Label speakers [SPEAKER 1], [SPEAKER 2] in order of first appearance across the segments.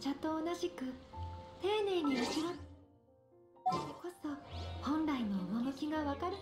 [SPEAKER 1] 茶と同じく丁寧にあしらってこそ本来の趣がわかる。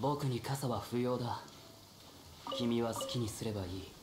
[SPEAKER 2] 僕に傘は不要だ。君は好きにすればいい。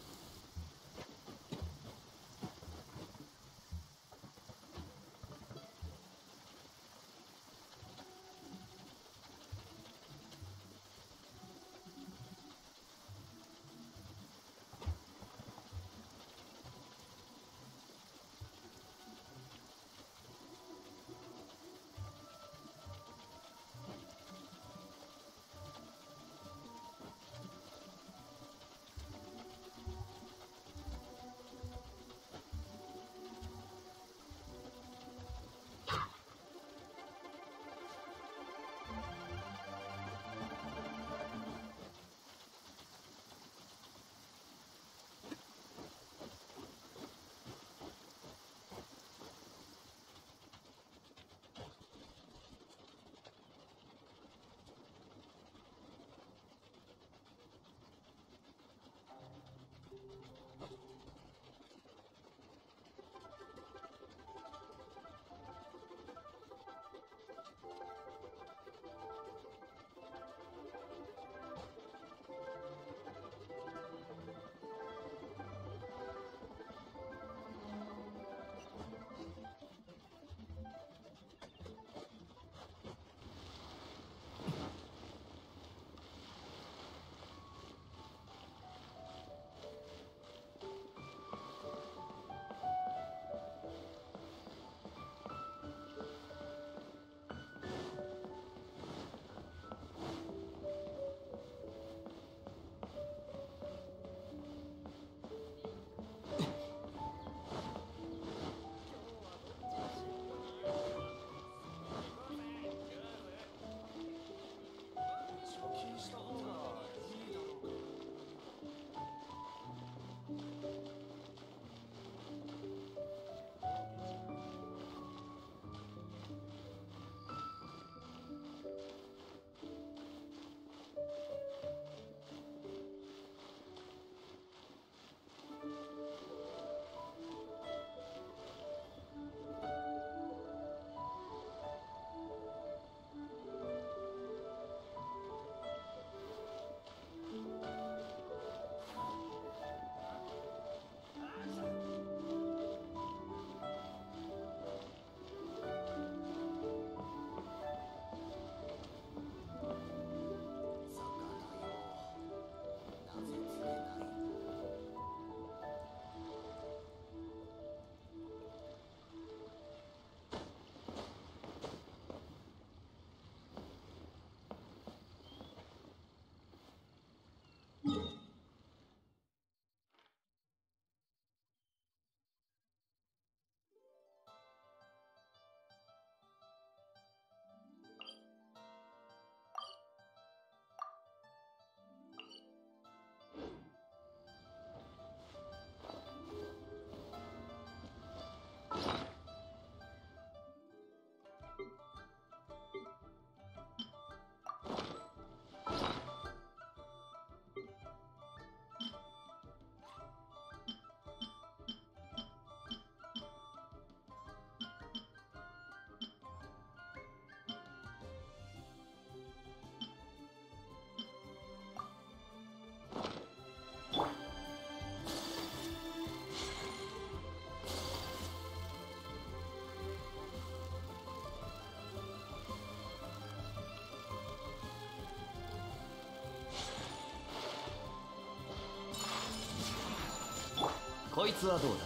[SPEAKER 2] こいつはどうだ？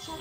[SPEAKER 3] 諸